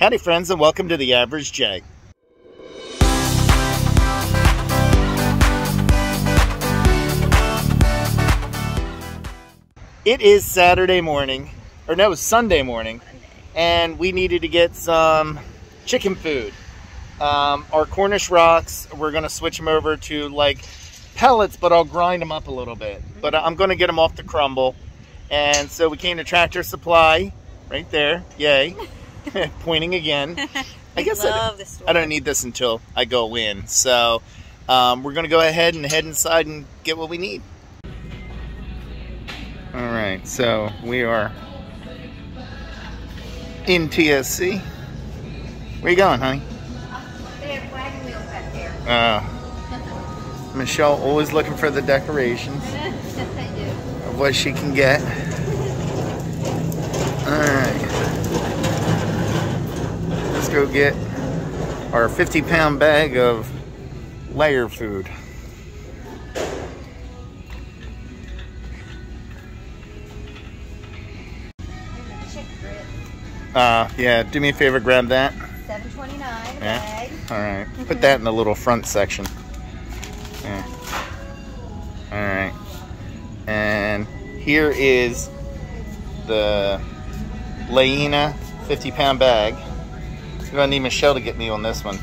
Howdy, friends, and welcome to the Average Jay. It is Saturday morning, or no, Sunday morning, and we needed to get some chicken food. Um, our Cornish rocks, we're going to switch them over to like pellets, but I'll grind them up a little bit. But I'm going to get them off the crumble. And so we came to Tractor Supply, right there. Yay. Pointing again. I guess I, I, don't need this until I go in. So um, we're going to go ahead and head inside and get what we need. All right, so we are in TSC. Where you going, honey? They have wagon wheels back there. Uh, Michelle always looking for the decorations of what she can get. Alright. Let's go get our 50 pound bag of layer food. Uh, yeah, do me a favor, grab that. Seven twenty nine. Yeah. Bag. All right. Put that in the little front section. Yeah. All right. And here is the Layena 50 pound bag. I'm gonna need Michelle to get me on this one.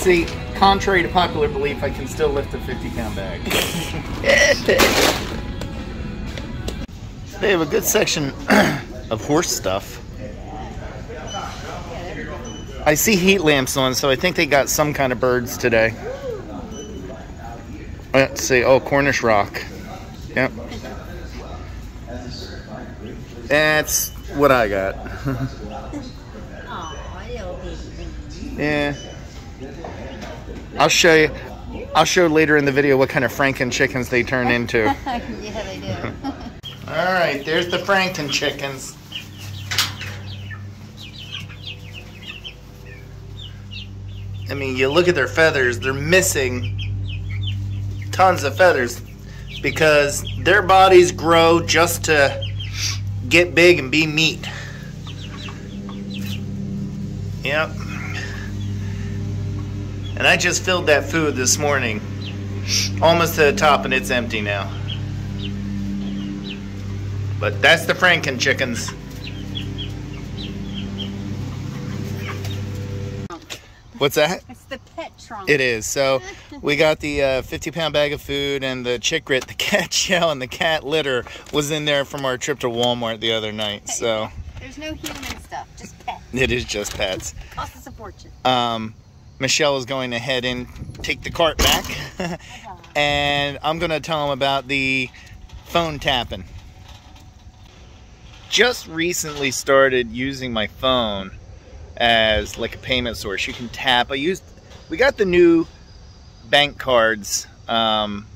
See, contrary to popular belief, I can still lift a 50 pound bag. they have a good section of horse stuff. I see heat lamps on, so I think they got some kind of birds today. Let's see. Oh, Cornish rock. Yep. That's what I got. Aw, little baby. yeah. I'll show you. I'll show later in the video what kind of Franken chickens they turn into. yeah, they do. All right, there's the Franken chickens. I mean, you look at their feathers, they're missing tons of feathers because their bodies grow just to get big and be meat. Yep. And I just filled that food this morning, almost to the top, and it's empty now. But that's the Franken chickens. Oh. What's that? The pet trunk. It is. So we got the uh, 50 pound bag of food and the chick the cat shell, and the cat litter was in there from our trip to Walmart the other night. So There's no human stuff, just pets. it is just pets. Costs us a fortune. Um, Michelle is going to head in, take the cart back, and I'm going to tell him about the phone tapping. Just recently started using my phone as like a payment source. You can tap. I used, we got the new bank cards, um,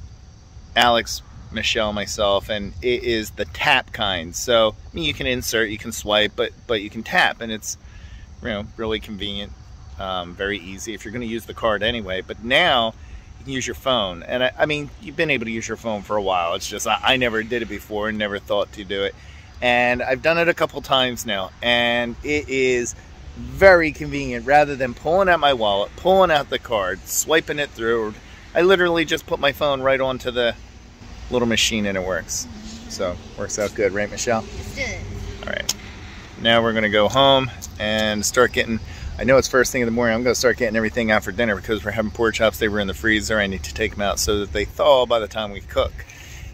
Alex, Michelle, myself, and it is the tap kind. So I mean, you can insert, you can swipe, but but you can tap, and it's you know really convenient, um, very easy if you're going to use the card anyway. But now you can use your phone, and I, I mean you've been able to use your phone for a while. It's just I, I never did it before and never thought to do it, and I've done it a couple times now, and it is very convenient rather than pulling out my wallet, pulling out the card, swiping it through. I literally just put my phone right onto the little machine and it works. So, works out good, right, Michelle? Good. All right. Now we're going to go home and start getting, I know it's first thing in the morning, I'm going to start getting everything out for dinner because we're having pork chops. They were in the freezer. I need to take them out so that they thaw by the time we cook.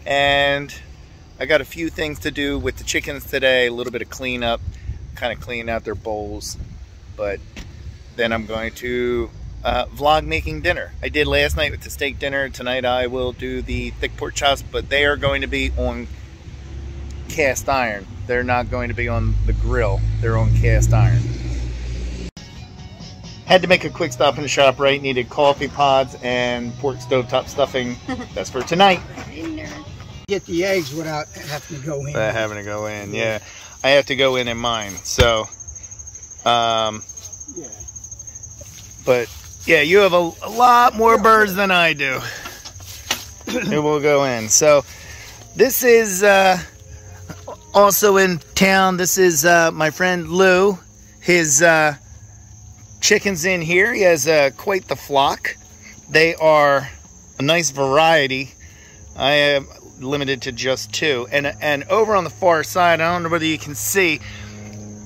And I got a few things to do with the chickens today, a little bit of cleanup, kind of clean out their bowls. But then I'm going to uh, vlog making dinner. I did last night with the steak dinner. Tonight I will do the thick pork chops, but they are going to be on cast iron. They're not going to be on the grill. They're on cast iron. Had to make a quick stop in the shop, right? Needed coffee pods and pork stovetop stuffing. That's for tonight. Get the eggs without having to go in. Without having to go in, yeah. I have to go in in mine. So, um, Yeah. but yeah, you have a, a lot more birds than I do. it will go in. So, this is uh, Also in town, this is uh, my friend Lou. His uh, chickens in here. He has uh, quite the flock. They are a nice variety. I am limited to just two. And and over on the far side, I don't know whether you can see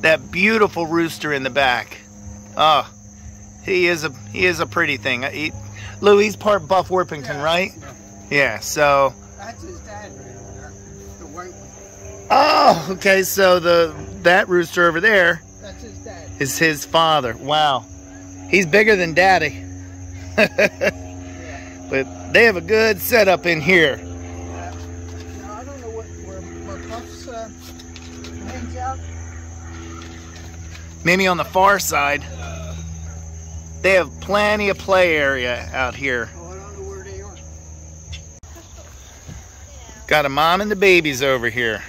that beautiful rooster in the back. Oh, he is a he is a pretty thing. Uh, he, Lou, he's part Buff Orpington, Yeah, right? yeah. Yeah. So. That's his dad right there. The white one. Oh, okay. So the that rooster over there That's his dad. is his father. Wow, he's bigger than Daddy. but they have a good setup in here. Yeah. Now, I don't know what, where, where Puff's uh, hangs out. Maybe on the far side. They have plenty of play area out here. I don't know where they are. Got a mom and the babies over here.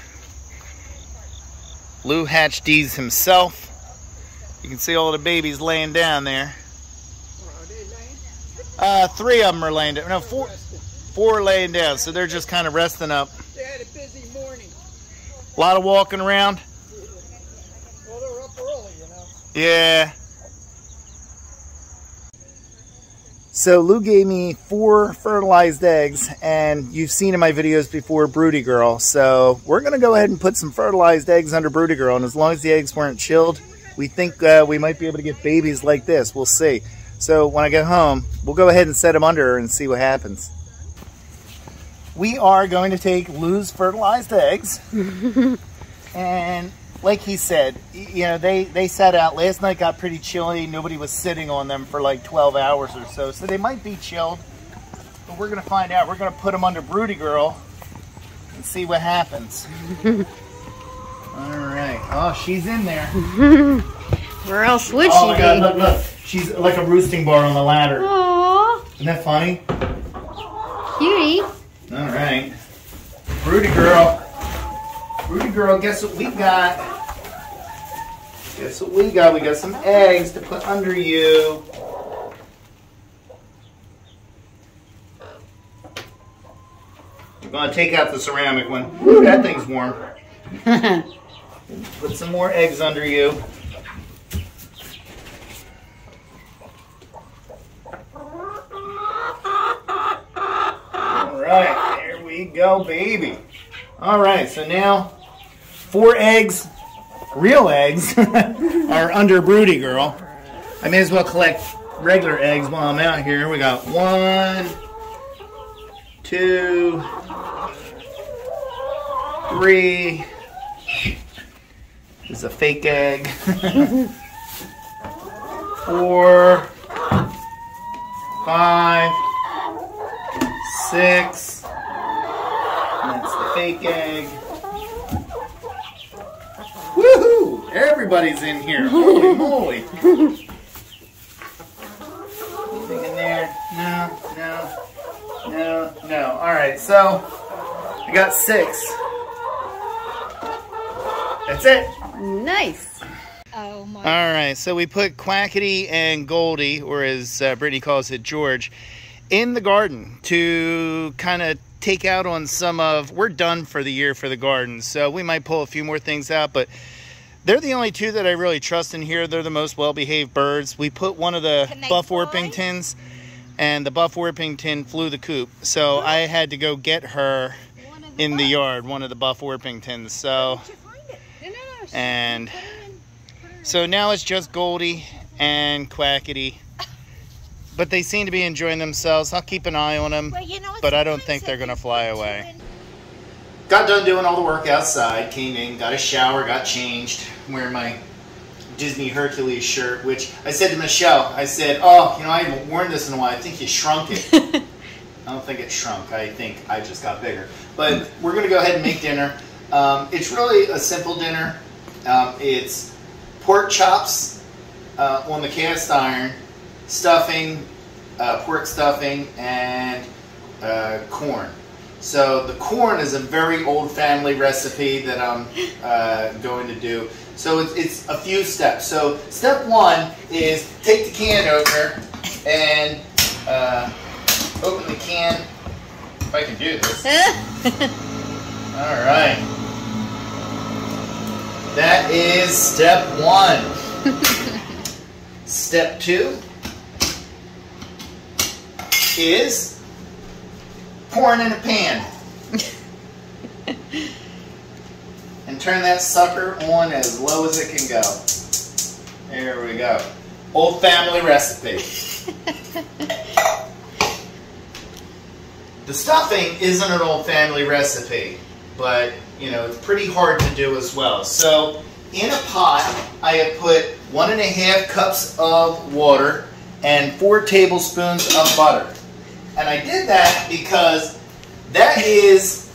Lou hatched these himself. You can see all the babies laying down there. Are they laying? Uh, three of them are laying down. No, four, four laying down. So they're just kind of resting up. They had a busy morning. A lot of walking around. Well, they're up early, you know. Yeah. So Lou gave me four fertilized eggs, and you've seen in my videos before Broody Girl. So we're gonna go ahead and put some fertilized eggs under Broody Girl, and as long as the eggs weren't chilled, we think uh, we might be able to get babies like this. We'll see. So when I get home, we'll go ahead and set them under her and see what happens. We are going to take Lou's fertilized eggs, and like he said, you know, they, they sat out. Last night got pretty chilly. Nobody was sitting on them for like 12 hours or so. So they might be chilled. But we're going to find out. We're going to put them under Broody Girl and see what happens. All right. Oh, she's in there. Where else would Oh my she God, look, look. She's like a roosting bar on the ladder. Aww, Isn't that funny? cutie. All right. Broody Girl. Broody Girl, guess what we got? Guess what we got? We got some eggs to put under you. We're gonna take out the ceramic one. Ooh, that thing's warm. Put some more eggs under you. All right, there we go, baby. All right, so now four eggs, real eggs, are under Broody Girl. I may as well collect regular eggs while I'm out here. We got one, two, three. This is a fake egg. Four, five, six. And that's the fake egg. Woohoo! Everybody's in here. Holy moly. Anything in there? No, no, no, no. Alright, so I got six. That's it. Nice. Oh my. All right, so we put Quackity and Goldie, or as uh, Brittany calls it, George, in the garden to kind of take out on some of. We're done for the year for the garden, so we might pull a few more things out, but they're the only two that I really trust in here. They're the most well-behaved birds. We put one of the Buff fly? Orpingtons, and the Buff Orpington flew the coop, so I had to go get her in the yard, one of the Buff Orpingtons. So. Where'd you find it? No, no, no. And- in- put it in- So now it's just Goldie and Quackity. But they seem to be enjoying themselves. I'll keep an eye on them. Well, you know, but I don't think they're gonna fly put two away. Got done doing all the work outside, came in, got a shower, got changed, wearing my Disney Hercules shirt, which I said to Michelle, I said, oh, you know, I haven't worn this in a while. I think you shrunk it. I don't think it shrunk. I think I just got bigger. But we're going to go ahead and make dinner. Um, it's really a simple dinner. Um, it's pork chops uh, on the cast iron, stuffing, uh, pork stuffing, and uh, corn. So the corn is a very old family recipe that I'm uh, going to do. So it's, it's a few steps. So step one is take the can opener and uh, open the can. If I can do this. All right. That is step one. step two is pouring in a pan. and turn that sucker on as low as it can go. There we go. Old family recipe. the stuffing isn't an old family recipe, but you know, it's pretty hard to do as well. So in a pot, I have put one and a half cups of water and four tablespoons of butter. And I did that because that is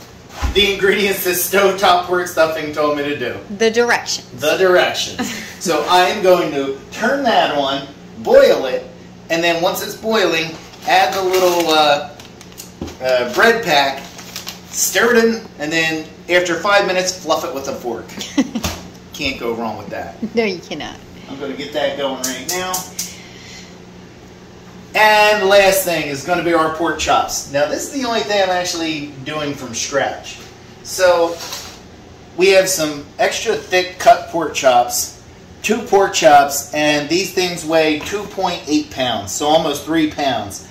the ingredients that Stovetop Pork Stuffing told me to do. The directions. The directions. so I am going to turn that on, boil it, and then once it's boiling, add the little uh, uh, bread pack, stir it in, and then after five minutes, fluff it with a fork. Can't go wrong with that. No, you cannot. I'm going to get that going right now. And last thing is going to be our pork chops. Now this is the only thing I'm actually doing from scratch. So we have some extra thick cut pork chops, two pork chops, and these things weigh 2.8 pounds, so almost three pounds.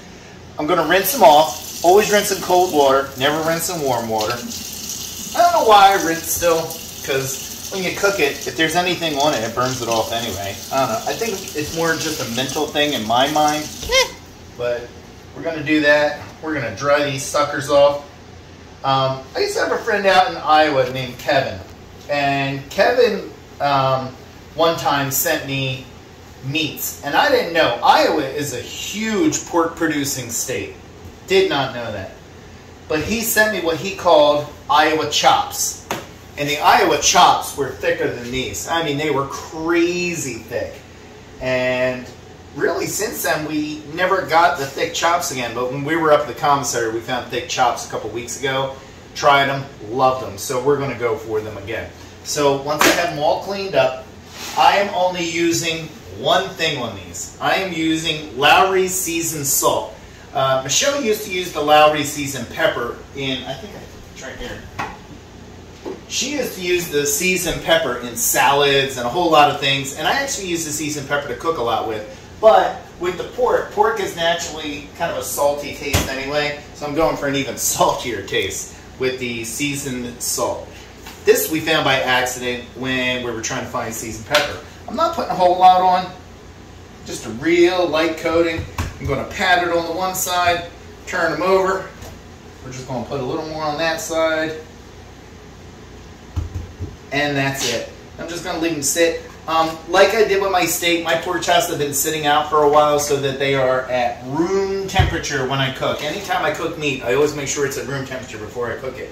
I'm going to rinse them off. Always rinse in cold water, never rinse in warm water. I don't know why I rinse still, because when you cook it, if there's anything on it, it burns it off anyway. I don't know. I think it's more just a mental thing in my mind. Eh. But we're to do that. We're to dry these suckers off. Um, I used to have a friend out in Iowa named Kevin. And Kevin um, one time sent me meats. And I didn't know. Iowa is a huge pork producing state. Did not know that. But he sent me what he called Iowa chops. And the Iowa chops were thicker than these. I mean, they were crazy thick. And really, since then, we never got the thick chops again. But when we were up at the commissary, we found thick chops a couple weeks ago. Tried them, loved them. So we're going to go for them again. So once I have them all cleaned up, I am only using one thing on these. I am using Lawry's seasoned salt. Uh, Michelle used to use the Lawry's seasoned pepper in, I think it's right here. She used to use the seasoned pepper in salads and a whole lot of things, and I actually use the seasoned pepper to cook a lot with. But with the pork, pork is naturally kind of a salty taste anyway, so I'm going for an even saltier taste with the seasoned salt. This we found by accident when we were trying to find seasoned pepper. I'm not putting a whole lot on, just a real light coating. I'm going to pat it on the one side, turn them over. We're just going to put a little more on that side. And that's it. I'm just going to leave them sit. Um, like I did with my steak, my pork chops have been sitting out for a while so that they are at room temperature when I cook. Anytime I cook meat, I always make sure it's at room temperature before I cook it.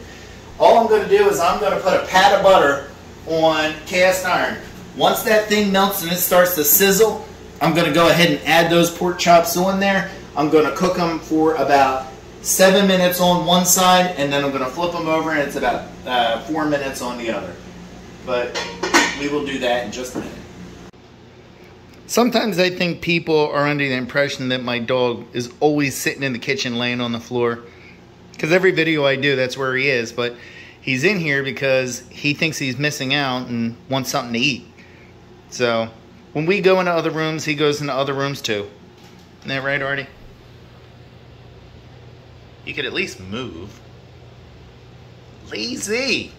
All I'm going to do is I'm going to put a pat of butter on cast iron. Once that thing melts and it starts to sizzle, I'm going to go ahead and add those pork chops on there. I'm going to cook them for about seven minutes on one side, and then I'm going to flip them over, and it's about uh, four minutes on the other. But we will do that in just a minute. Sometimes I think people are under the impression that my dog is always sitting in the kitchen laying on the floor. Because every video I do, that's where he is. But he's in here because he thinks he's missing out and wants something to eat. So when we go into other rooms, he goes into other rooms too. Isn't that right, Artie? You could at least move. Lazy.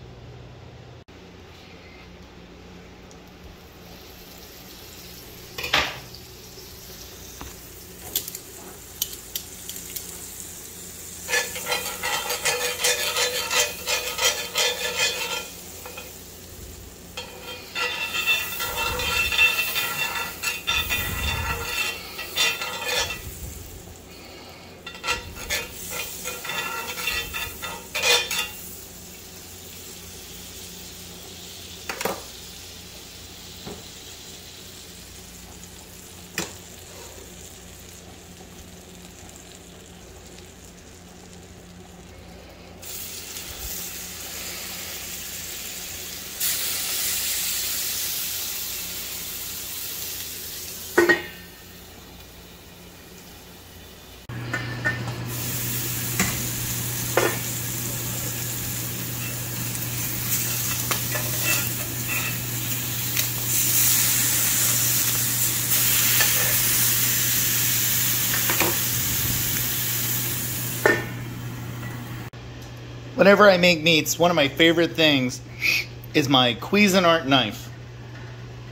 Whenever I make meats, one of my favorite things is my Cuisinart knife.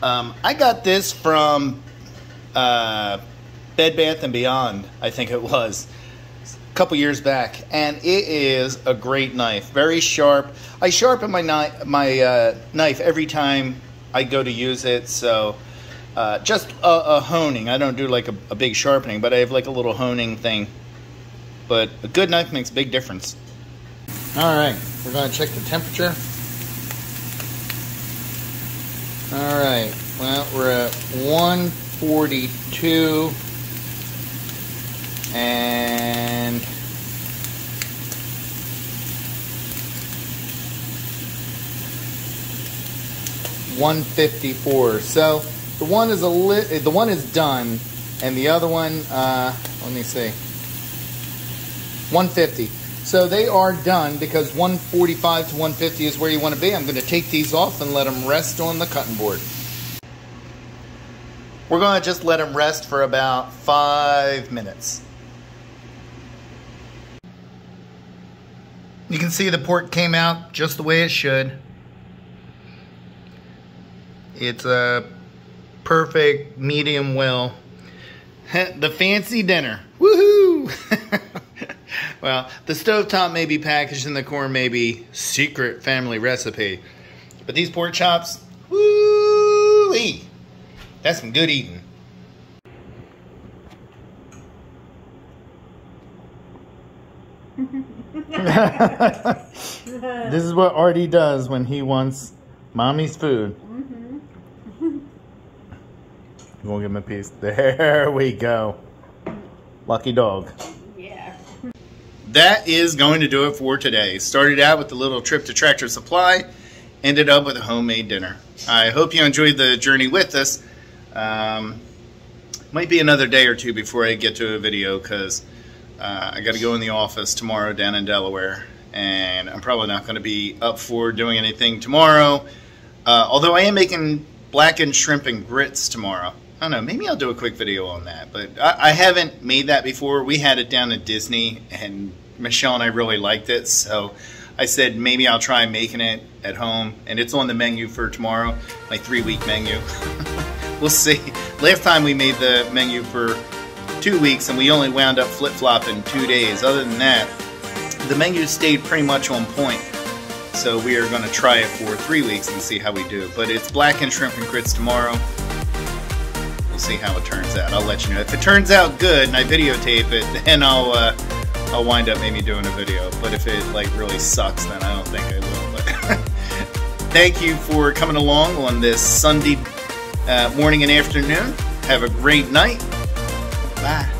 Um, I got this from uh, Bed Bath and Beyond, I think it was, a couple years back, and it is a great knife, very sharp. I sharpen my knife, my uh, knife every time I go to use it, so uh, just a, a, honing. I don't do like a, a big sharpening, but I have like a little honing thing. But a good knife makes a big difference. All right, we're going to check the temperature. All right, well, we're at 142 and one fifty four. So the one is a li- the one is done, and the other one, uh, let me see, one fifty. So they are done because 145 to 150 is where you want to be. I'm going to take these off and let them rest on the cutting board. We're going to just let them rest for about five minutes. You can see the pork came out just the way it should. It's a perfect medium well. the fancy dinner. Woohoo! Well, the stovetop may be packaged in the corner, maybe secret family recipe. But these pork chops, woo That's some good eating. this is what Artie does when he wants mommy's food. Mm -hmm. you won't give him a piece. There we go. Lucky dog that is going to do it for today. Started out with a little trip to Tractor Supply, ended up with a homemade dinner. I hope you enjoyed the journey with us. Um, might be another day or two before I get to a video because uh, I got to go in the office tomorrow down in Delaware, and I'm probably not going to be up for doing anything tomorrow. Uh, although I am making blackened shrimp and grits tomorrow. I don't know, maybe I'll do a quick video on that, but I, I haven't made that before. We had it down at Disney, and Michelle and I really liked it, so I said maybe I'll try making it at home, and it's on the menu for tomorrow, my three-week menu. we'll see. Last time we made the menu for two weeks, and we only wound up flip-flopping two days. Other than that, the menu stayed pretty much on point. So we are going to try it for three weeks and see how we do. But it's blackened shrimp and grits tomorrow. We'll see how it turns out. I'll let you know. If it turns out good and I videotape it, then I'll uh, I'll wind up maybe doing a video. But if it like really sucks, then I don't think I will. But thank you for coming along on this Sunday uh, morning and afternoon. Have a great night. Bye.